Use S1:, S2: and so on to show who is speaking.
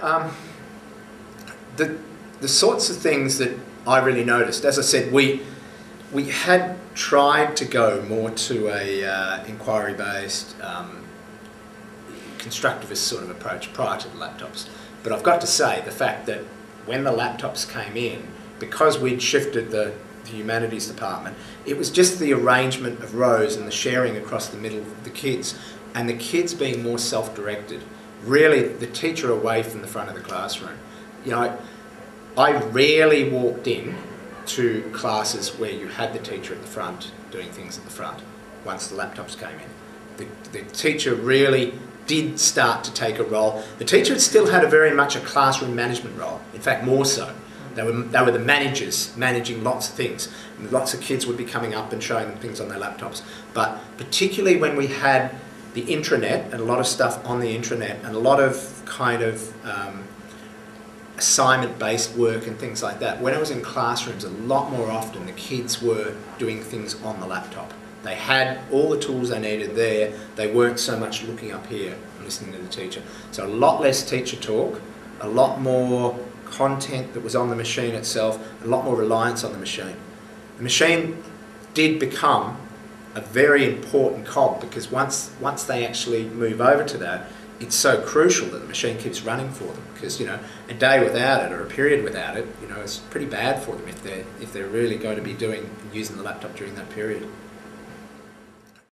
S1: Um, the, the sorts of things that I really noticed, as I said, we, we had tried to go more to a uh, inquiry-based, um, constructivist sort of approach prior to the laptops. But I've got to say, the fact that when the laptops came in, because we'd shifted the, the humanities department, it was just the arrangement of rows and the sharing across the middle of the kids, and the kids being more self-directed. Really, the teacher away from the front of the classroom. You know, I, rarely walked in to classes where you had the teacher at the front doing things at the front once the laptops came in. The, the teacher really did start to take a role. The teacher still had a very much a classroom management role, in fact more so. They were, they were the managers managing lots of things. And lots of kids would be coming up and showing them things on their laptops. But particularly when we had the intranet and a lot of stuff on the intranet and a lot of kind of um, assignment-based work and things like that. When I was in classrooms, a lot more often the kids were doing things on the laptop. They had all the tools they needed there. They weren't so much looking up here and listening to the teacher. So a lot less teacher talk, a lot more content that was on the machine itself, a lot more reliance on the machine. The machine did become a very important cog because once, once they actually move over to that, it's so crucial that the machine keeps running for them because you know a day without it or a period without it, you know, it's pretty bad for them if they're if they're really going to be doing using the laptop during that period.